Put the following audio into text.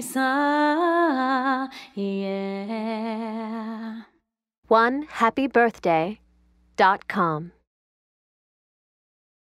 son. Yeah. One happy birthday dot com.